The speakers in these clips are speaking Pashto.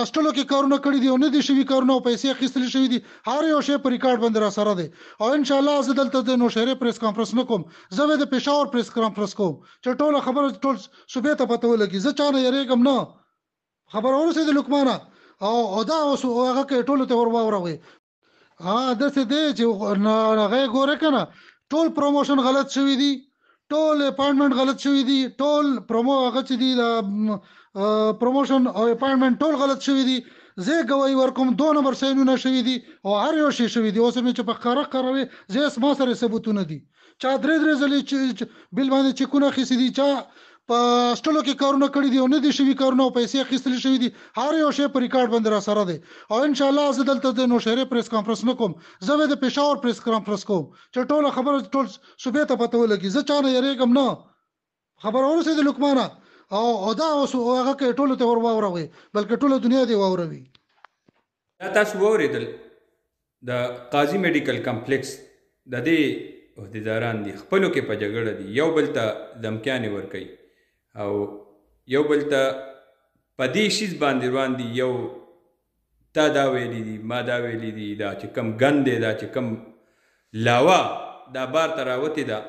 هاسټلو کې کارونه کړي دي او نه دي شوي کارونه او پیسې اخیستل شوي دي هر یو شی په ریکارډ باندې راسره دی او ان شاءالله زه دلته د نوشهرې پریس کانفرنس نه کوم زه به د پېښور پریس کانفرنس کوم چې ټوله خبره ټول صوبې ته پته ولګي زه چا نه یریږم نه خبره ورسېده لقمانه او دا اوس هغه کوي ټولو ته ور واوروئ ها د څه دی چې هغه ګوره کنه ټول پروموشن غلط شوی دی ټول اپاینټمنټ غلط شوی دی ټول پرومو هغه چې دی دا پروموشن او اپاینټمنټ ټول غلط شوی دی زه غوي ورکوم دو نمبر سینونه شوی دی او هر یو شی شوی دی اوس مې چې په خره خره زه اسما سره ثبوتونه دي چا درې درې ځلې چې بل باندې چکونه اخیستي دي چا په سټلو کې کارونه کړی دی او نه دي شوي کارونه او پیسې اخیستل شوې دي هر یو شی په ریکارډ باندې را سره دی او ان شاء الله زه دلته د نوشهره پریس کانفرنس نه کوم زه به د پېښور پریس کانفرنس کوم چې ټوله خبره ټول صوبې ته پته ولګي زه چا نه یریږم نه خبر اورسې د لکمانه او دا اوس هغه کې ټولو ته ور واوروي بلکې ټوله دنیا دی واوروي دا تاسو ووریدل د قاضي میډیکل کمپلیکس د دې عہدیداران دي خپلو کې په جګړه دي یو بل ته دمکیانې ورکوي او یو بل ته په دې شیز باندې روان دي یو تا دا ویلي دي ما دا ویلي دي دا چې کم ګن دی دا چې کم لاوا دا بار ته راوتې ده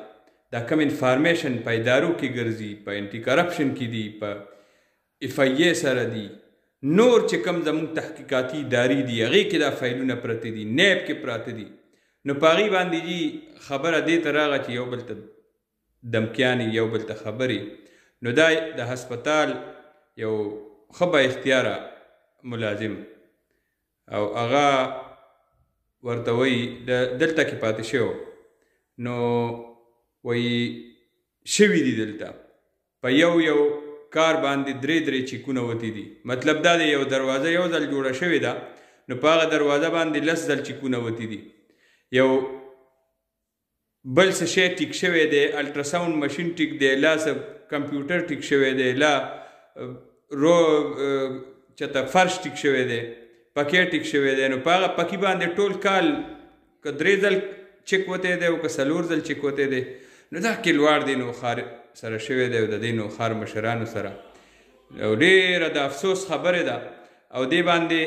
دا کم انفارمیشن په ادارو کې ګرځي په انټي کرپشن کې دي په ایف ای ای سره دي نور چې کوم زموږ تحقیقاتي اداري دي هغې کې دا فایلونه پرته دي نیب کې پراته دي نو په هغې باندې جي خبره دې ته راغه چې یو بل ته دمکیانې یو بل ته خبرې نو دا د هسپتال یو خبه اختیاره ملازم او هغه ورته وایي د دلته کې پاتې شو نو وایي شوي دي دلته په یو یو کار باندې درې درې چیکونه وتي دي مطلب دا دی یو دروازه یو ځل جوړه شوې ده نو په هغه دروازه باندې لس ځل چیکونه وتي دي یو بل څه شی ټیک شوی دی الټراساوند ماشین ټیک دی لا څه کمپیوټر ټیک شوی دی لا رو چته فرش ټیک شوی دی پکې ټیک شوی دی نو په هغه پکې باندې ټول کال که درې ځل چک وته دی او که څلور ځل چک وته دی نو دا کلوار دی نو خار سره شوی دی او د دې نو خار مشرانو سره او ډېره د افسوس خبره ده او دې باندې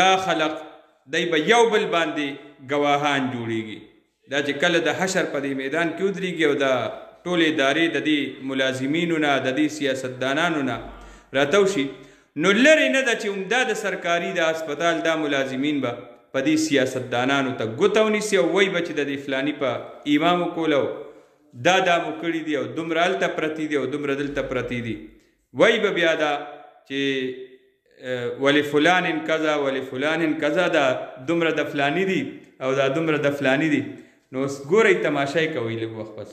دا خلق دای به یو بل باندې گواهان جوړیږي دا چې کله د حشر په دې میدان کې ودریږي او دا ټولې ادارې د دې ملازمینو نه د دې سیاستدانانو نه راتاو شي نو لرې نه ده چې همدا د سرکاري د هسپتال دا ملازمین به په دې سیاستدانانو ته ګوته ونیسي او وایي به چې د دې فلاني په امام وکوله دا دا مو کړي دي او دومره هلته پرتې دي او دومره دلته پرتې دي وای به بیا دا چې ولی فلان ان کذا ولی فلان ان کذا دا دومره د فلانی دی او دا دومره د فلانی دی نو ګورئ تماشای کوئ لږ وخت پس